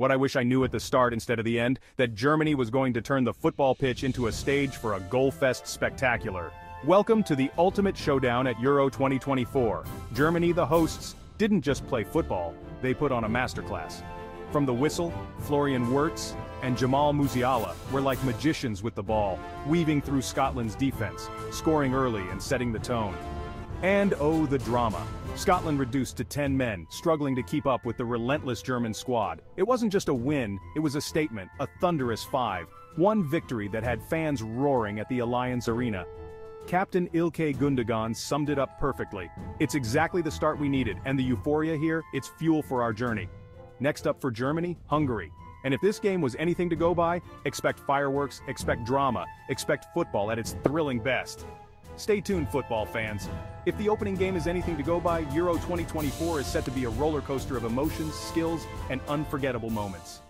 What I wish I knew at the start instead of the end, that Germany was going to turn the football pitch into a stage for a goal-fest spectacular. Welcome to the ultimate showdown at Euro 2024. Germany, the hosts, didn't just play football, they put on a masterclass. From the whistle, Florian Wirtz, and Jamal Musiala were like magicians with the ball, weaving through Scotland's defense, scoring early and setting the tone. And oh the drama. Scotland reduced to 10 men, struggling to keep up with the relentless German squad. It wasn't just a win, it was a statement, a thunderous five. One victory that had fans roaring at the Allianz Arena. Captain Ilkay Gundogan summed it up perfectly. It's exactly the start we needed, and the euphoria here, it's fuel for our journey. Next up for Germany, Hungary. And if this game was anything to go by, expect fireworks, expect drama, expect football at its thrilling best. Stay tuned, football fans. If the opening game is anything to go by, Euro 2024 is set to be a roller coaster of emotions, skills, and unforgettable moments.